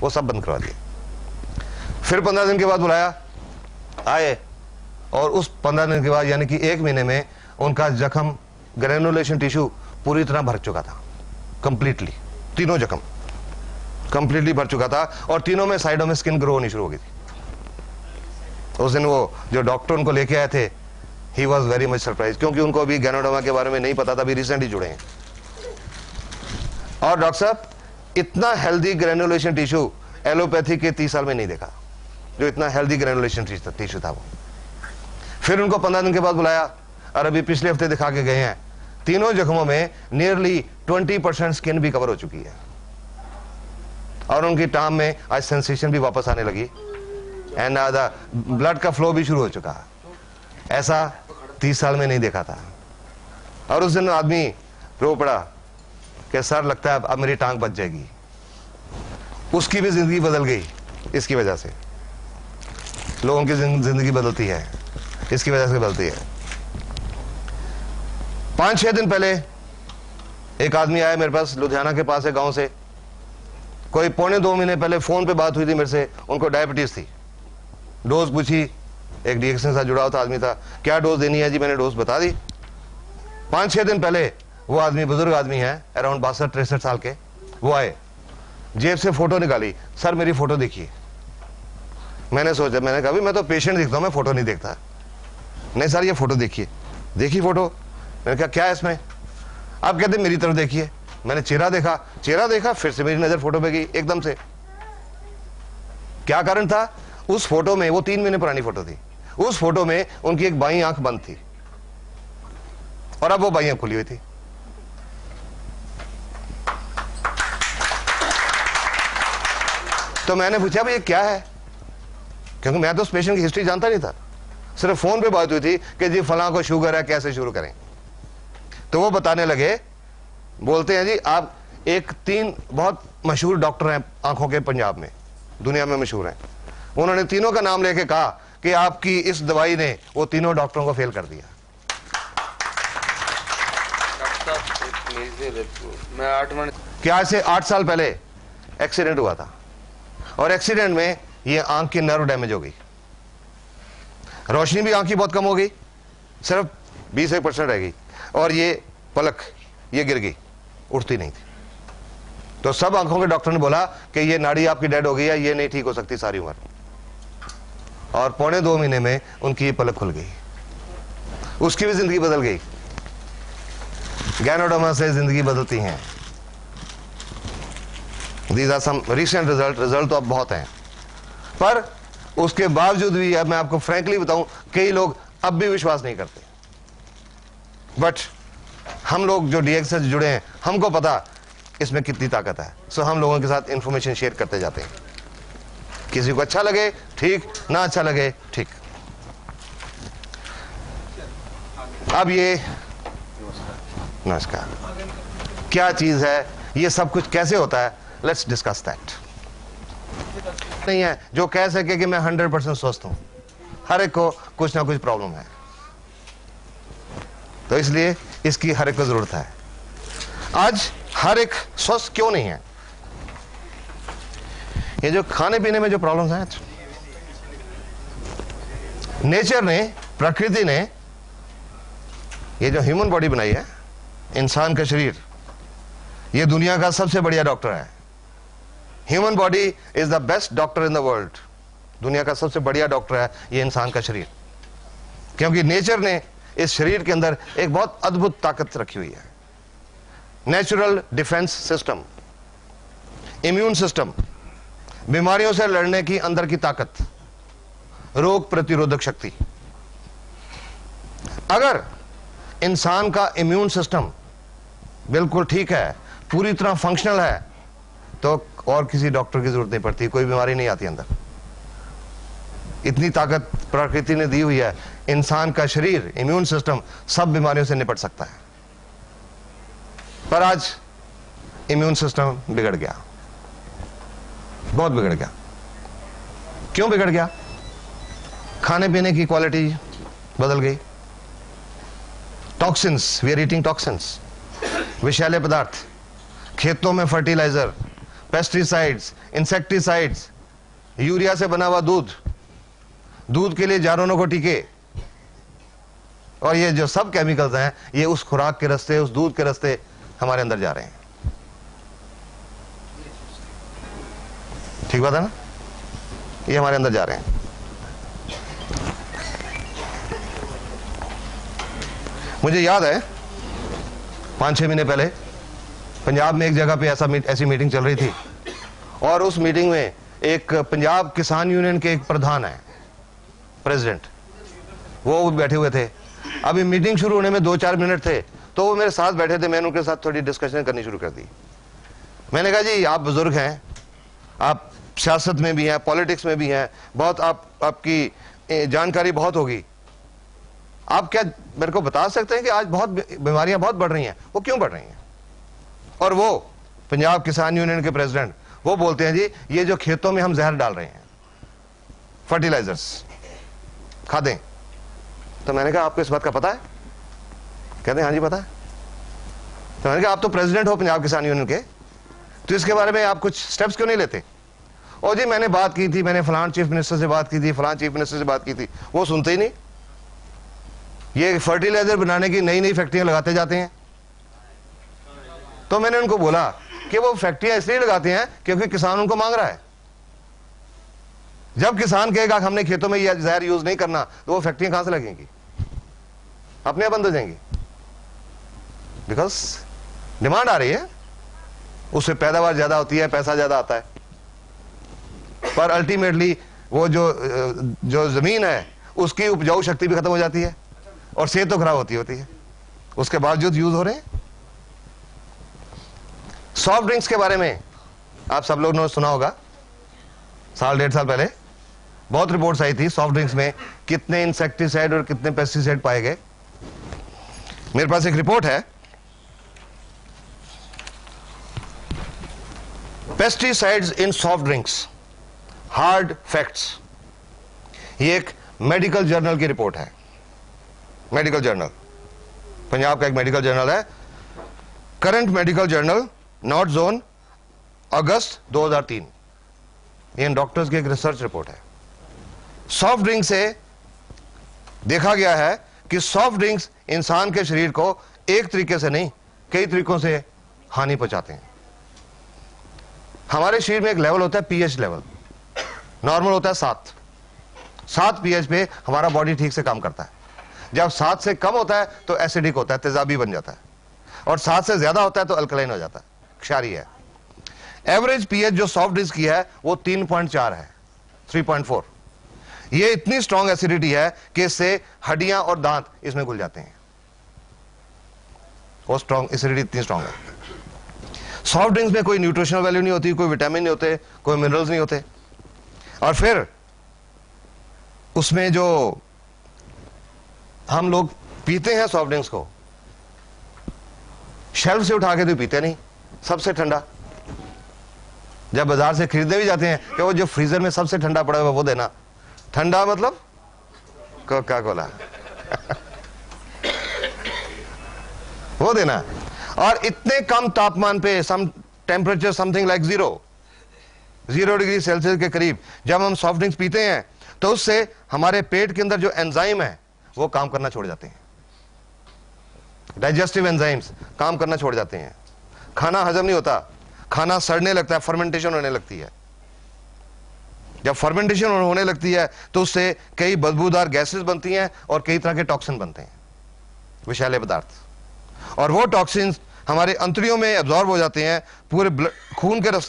वो सब बंद करवा दिया फिर पंद्रह दिन के बाद बुलाया, आए और उस पंद्रह दिन के बाद यानी कि एक महीने में उनका जख्म ग्रेनुलेशन टिश्यू पूरी तरह भर चुका था कंप्लीटली तीनों जख्म कंप्लीटली भर चुका था और तीनों में साइडों में स्किन ग्रो होनी शुरू हो गई थी। उस दिन वो जो डॉक्टर उनको लेके आए थे he was very much surprise क्योंकि उनको अभी गैनोडोमा के बारे में नहीं पता था, अभी रिसेंटली जुड़े हैं। और डॉक्टर साहब इतना हेल्दी ग्रेनुलेशन टिश्यू एलोपैथी के तीस साल में नहीं देखा। जो इतना हेल्दी ग्रेनुलेशन टिश्यू था वो। फिर उनको पंद्रह दिन के बाद बुलाया और अभी पिछले हफ़्ते दिखा के गए हैं। तीनों जख्मों में नियरली ट्वेंटी परसेंट स्किन भी कवर हो चुकी है। और उनकी टाम में आज सेंसेशन भी वापस आने लगी। एंड ब्लड का फ्लो भी शुरू हो चुका। ऐसा तीस साल में नहीं देखा था। और उस दिन आदमी रो पड़ा। कि सर लगता है अब मेरी टांग बच जाएगी। उसकी भी ज़िंदगी बदल गई, इसकी वजह से। लोगों की ज़िंदगी बदलती है, इसकी वजह से बदलती है। पाँच, छह दिन पहले एक आदमी आया मेरे पास, लुधियाना के पास है, गाँव से। कोई पौने दो महीने पहले फ़ोन पे बात हुई थी मेरे से, उनको डायबिटीज़ थी। डोज पूछी, एक डीएक्शन से साथ जुड़ा हुआ था आदमी था, क्या डोज देनी है? जी, मैंने डोज बता दी। पाँच, छह दिन पहले वो आदमी, बुज़ुर्ग आदमी है अराउंड बासठ, तिरसठ साल के। वो आए, जेब से फ़ोटो निकाली, सर, मेरी फ़ोटो देखिए। मैंने सोचा, मैंने कहा मैं तो पेशेंट देखता हूँ, मैं फ़ोटो नहीं देखता। नहीं सर, ये फ़ोटो देखिए। देखी फ़ोटो? मैंने कहा, क्या है इसमें? आप कहते मेरी तरफ़ देखिए। मैंने चेहरा देखा चेहरा देखा, फिर से मेरी नज़र फ़ोटो पे गई, एकदम से। क्या कारण था? उस फ़ोटो में, वो तीन महीने पुरानी फ़ोटो थी। उस फ़ोटो में उनकी एक बाई आँख बंद थी। और अब वो बाई आँख खुली हुई थी। तो मैंने पूछा भाई ये क्या है? क्योंकि मैं तो उस पेशेंट की हिस्ट्री जानता नहीं था। सिर्फ़ फ़ोन पे बात हुई थी कि जी फलां को शुगर है कैसे शुरू करें? तो वो बताने लगे बोलते हैं जी आप एक तीन बहुत मशहूर डॉक्टर हैं आँखों के पंजाब में दुनिया में मशहूर हैं। उन्होंने तीनों का नाम लेके कहा कि आपकी इस दवाई ने वो तीनों डॉक्टरों को फेल कर दिया। क्या से आठ साल पहले एक्सीडेंट हुआ था? और एक्सीडेंट में ये आँख की नर्व डैमेज हो गई। रोशनी भी आँख की बहुत कम हो गई, सिर्फ़ बीस एक परसेंट रह गई। और ये पलक, ये गिर गई, उठती नहीं थी। तो सब आँखों के डॉक्टर ने बोला कि ये नाड़ी आपकी डेड हो गई है, ये नहीं ठीक हो सकती, सारी उम्र। और पौने दो महीने में उनकी ये पलक खुल गई। उसकी भी ज़िंदगी बदल गई। गैनोडोमा से ज़िंदगी बदलती हैं। These are some recent result result तो अब बहुत हैं। पर उसके बावजूद भी अब मैं आपको फ्रेंकली बताऊँ, कई लोग अब भी विश्वास नहीं करते। बट हम लोग जो डीएक्स से जुड़े हैं, हमको पता इसमें कितनी ताकत है। सो हम लोगों के साथ इंफॉर्मेशन शेयर करते जाते हैं। किसी को अच्छा लगे, ठीक, ना अच्छा लगे, ठीक। अब ये, नमस्कार। क्या चीज़ है? ये सब कुछ कैसे होता है? लेट्स डिस्कस दैट नहीं है, जो कह सके कि मैं हंड्रेड परसेंट स्वस्थ हूँ। हर एक को कुछ ना कुछ प्रॉब्लम है। तो इसलिए इसकी हर एक को ज़रूरत है। आज हर एक स्वस्थ क्यों नहीं है? ये जो खाने पीने में जो प्रॉब्लम है नेचर ने, प्रकृति ने, ये जो ह्यूमन बॉडी बनाई है, इंसान का शरीर, ये दुनिया का सबसे बढ़िया डॉक्टर है। Human body is the best doctor in the world दुनिया का सबसे बढ़िया डॉक्टर है ये इंसान का शरीर। क्योंकि नेचर ने इस शरीर के अंदर एक बहुत अद्भुत ताकत रखी हुई है। Natural defence system immune system बीमारियों से लड़ने की अंदर की ताकत, रोग प्रतिरोधक शक्ति। अगर इंसान का इम्यून सिस्टम बिल्कुल ठीक है, पूरी तरह फंक्शनल है तो और किसी डॉक्टर की ज़रूरत नहीं पड़ती, कोई बीमारी नहीं आती अंदर। इतनी ताकत प्रकृति ने दी हुई है, इंसान का शरीर इम्यून सिस्टम सब बीमारियों से निपट सकता है। पर आज इम्यून सिस्टम बिगड़ गया। बहुत बिगड़ गया। क्यों बिगड़ गया? खाने पीने की क्वालिटी बदल गई। Toxins we are eating toxins विषैले पदार्थ, खेतों में फर्टिलाइज़र पेस्टिसाइड्स इंसेक्टिसाइड्स यूरिया से बना हुआ दूध। दूध के लिए जानवरों को टीके। और ये जो सब केमिकल्स हैं, ये उस खुराक के रास्ते, उस दूध के रास्ते हमारे अंदर जा रहे हैं। ठीक बात है ना? ये हमारे अंदर जा रहे हैं। मुझे याद है पाँच छह महीने पहले पंजाब में एक जगह पे ऐसा मीट, ऐसी मीटिंग चल रही थी। और उस मीटिंग में एक पंजाब किसान यूनियन के एक प्रधान है प्रेसिडेंट वो बैठे हुए थे। अभी मीटिंग शुरू होने में दो चार मिनट थे तो वो मेरे साथ बैठे थे। मैंने उनके साथ थोड़ी डिस्कशन करनी शुरू कर दी। मैंने कहा जी आप बुज़ुर्ग हैं। आप सियासत में भी हैं पॉलिटिक्स में भी हैं। बहुत आप आपकी जानकारी बहुत होगी। आप क्या मेरे को बता सकते हैं कि आज बहुत बीमारियाँ बहुत बढ़ रही हैं? वो क्यों बढ़ रही हैं? और वो पंजाब किसान यूनियन के प्रेसिडेंट, वो बोलते हैं जी, ये जो खेतों में हम जहर डाल रहे हैं फर्टिलाइजर्स खादें। तो मैंने कहा, आपको इस बात का पता है? कहते हैं हाँ जी, पता है। तो मैंने कहा, आप तो प्रेसिडेंट हो पंजाब किसान यूनियन के तो इसके बारे में आप कुछ स्टेप्स क्यों नहीं लेते? और जी, मैंने बात की थी, मैंने फलान चीफ मिनिस्टर से बात की थी, फलान चीफ मिनिस्टर से बात की थी, वो सुनते ही नहीं। ये फर्टिलाइज़र बनाने की नई नई फैक्ट्रियाँ लगाते जाते हैं। तो मैंने उनको बोला कि वो फैक्ट्रियाँ इसलिए लगाते हैं क्योंकि किसान उनको मांग रहा है। जब किसान कहेगा हमने खेतों में यह जहर यूज़ नहीं करना तो वो फैक्ट्रियाँ कहाँ से लगेंगी? अपने बंद हो जाएँगी बिकॉज़ डिमांड आ रही है, उससे पैदावार ज़्यादा होती है, पैसा ज़्यादा आता है। पर अल्टीमेटली वो जो जो ज़मीन है, उसकी उपजाऊ शक्ति भी खत्म हो जाती है और सेहत तो खराब होती होती है। उसके बावजूद यूज़ हो रहे हैं। सॉफ्ट ड्रिंक्स के बारे में आप सब लोग ने सुना होगा। साल, डेढ़ साल पहले बहुत रिपोर्ट्स आई थी सॉफ्ट ड्रिंक्स में कितने इंसेक्टिसाइड और कितने पेस्टिसाइड पाए गए। मेरे पास एक रिपोर्ट है। Pesticides in soft drinks hard facts ये एक मेडिकल जर्नल की रिपोर्ट है। मेडिकल जर्नल पंजाब का एक मेडिकल जर्नल है। Current medical journal north zone, अगस्त 2003 ये डॉक्टर्स की एक रिसर्च रिपोर्ट है। सॉफ्ट ड्रिंक से देखा गया है कि सॉफ्ट ड्रिंक्स इंसान के शरीर को एक तरीके से नहीं, कई तरीकों से हानि पहुंचाते हैं। हमारे शरीर में एक लेवल होता है पीएच लेवल नॉर्मल होता है सात। सात पीएच पे हमारा बॉडी ठीक से काम करता है। जब सात से कम होता है तो एसिडिक होता है, तेजाबी बन जाता है। और सात से ज़्यादा होता है तो अल्कलाइन हो जाता है। क्षारी है। एवरेज पीएच जो सॉफ्ट ड्रिंक्स की है, वो तीन पॉइंट चार है थ्री पॉइंट फोर ये इतनी स्ट्रॉन्ग एसिडिटी है कि इससे हड्डियाँ और दांत इसमें घुल जाते हैं। वो स्ट्रॉन्ग एसिडिटी इतनी स्ट्रॉन्ग है। सॉफ्ट ड्रिंक्स में कोई न्यूट्रिशनल वैल्यू नहीं होती, कोई विटामिन नहीं होते, कोई मिनरल्स नहीं होते। और फिर, उसमें जो हम लोग पीते हैं सॉफ्ट ड्रिंक्स को शेल्फ से उठा के तो पीते नहीं। सबसे ठंडा। जब बाज़ार से खरीदने भी जाते हैं, कि वो जो फ्रीजर में सबसे ठंडा पड़ा हुआ वो देना। ठंडा मतलब कोका कोला वो देना। और इतने कम तापमान पे some temperature something like zero zero degree Celsius के करीब, जब हम सॉफ्ट ड्रिंक्स पीते हैं तो उससे हमारे पेट के अंदर जो एंजाइम है, वो काम करना छोड़ जाते हैं। डाइजेस्टिव एंजाइम्स काम करना छोड़ जाते हैं। खाना हजम नहीं होता। खाना सड़ने लगता है फर्मेंटेशन होने लगती है। जब फर्मेंटेशन होने लगती है तो उससे कई बदबूदार गैसेस बनती हैं और कई तरह के टॉक्सिन बनते हैं, विषैले पदार्थ। और वो टॉक्सिन हमारे अंतरियों में एब्जॉर्ब हो जाते हैं, पूरे खून के रस्ते